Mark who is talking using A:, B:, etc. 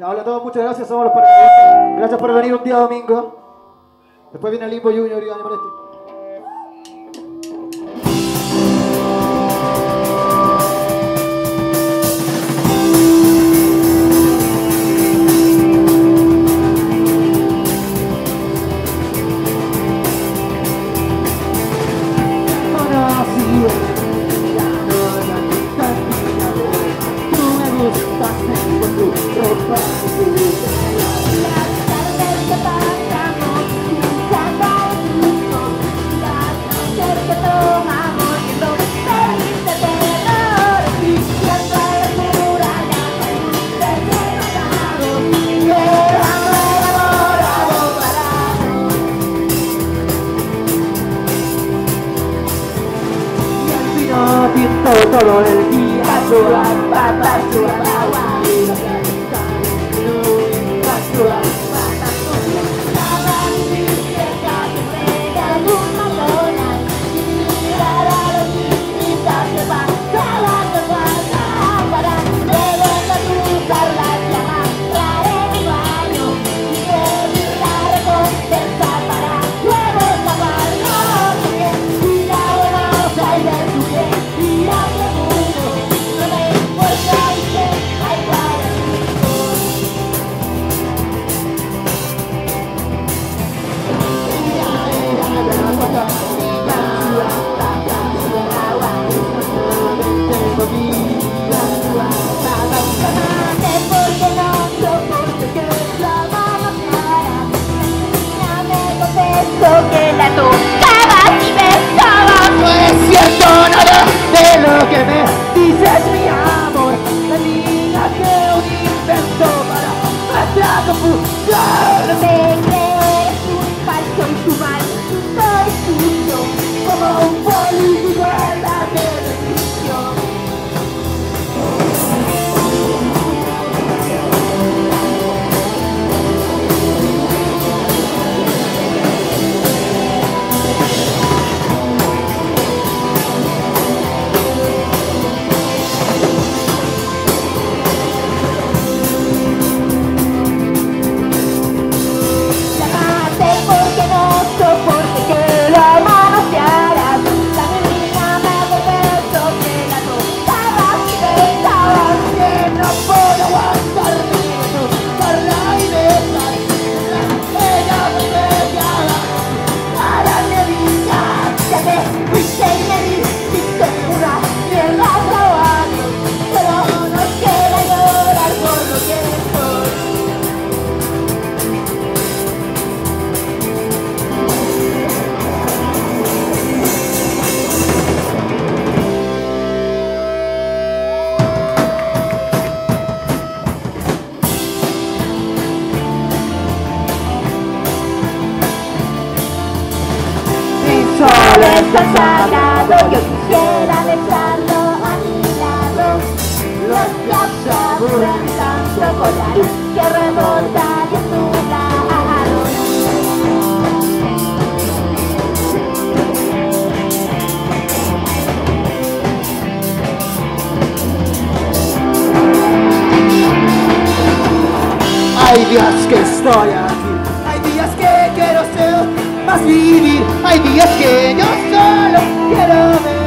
A: Hola a todos, muchas gracias, somos los. Gracias por venir un día domingo. Después viene Limbo Junior y Gaña Palestina.
B: Todo el día, basura, basura, agua,
C: está sagrado, yo quisiera besarlo a mi lado. Los se aburren tanto con la luz que rebota de tu lado.
B: Hay días que estoy más vivir, hay días que yo solo quiero ver